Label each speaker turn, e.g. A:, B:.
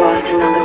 A: Lost another.